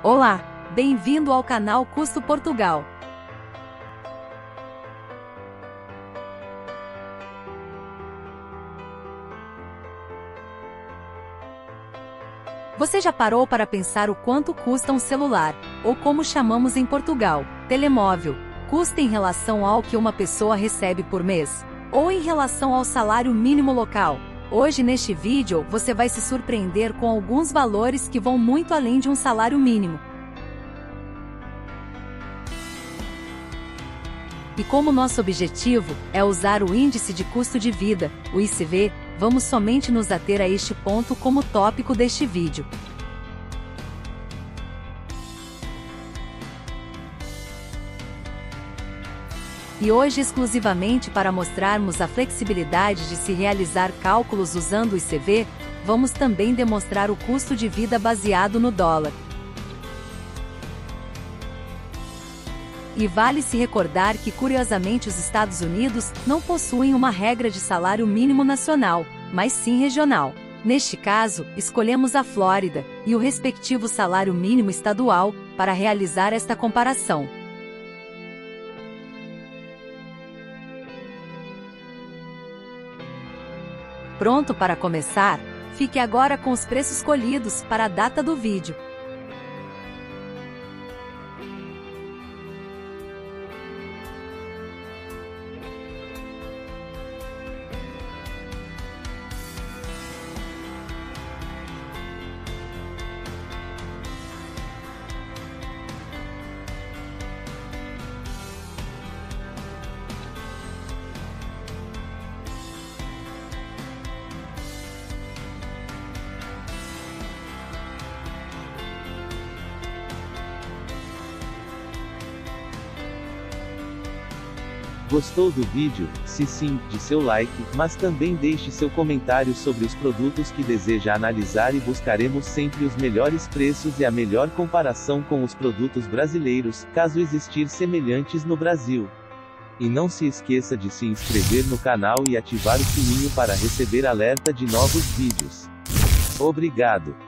Olá, bem-vindo ao canal Custo Portugal. Você já parou para pensar o quanto custa um celular, ou como chamamos em Portugal, telemóvel, custa em relação ao que uma pessoa recebe por mês, ou em relação ao salário mínimo local? Hoje neste vídeo você vai se surpreender com alguns valores que vão muito além de um salário mínimo. E como nosso objetivo é usar o Índice de Custo de Vida, o ICV, vamos somente nos ater a este ponto como tópico deste vídeo. E hoje exclusivamente para mostrarmos a flexibilidade de se realizar cálculos usando o ICV, vamos também demonstrar o custo de vida baseado no dólar. E vale se recordar que curiosamente os Estados Unidos não possuem uma regra de salário mínimo nacional, mas sim regional. Neste caso, escolhemos a Flórida e o respectivo salário mínimo estadual para realizar esta comparação. Pronto para começar? Fique agora com os preços escolhidos para a data do vídeo. Gostou do vídeo? Se sim, de seu like, mas também deixe seu comentário sobre os produtos que deseja analisar e buscaremos sempre os melhores preços e a melhor comparação com os produtos brasileiros, caso existir semelhantes no Brasil. E não se esqueça de se inscrever no canal e ativar o sininho para receber alerta de novos vídeos. Obrigado.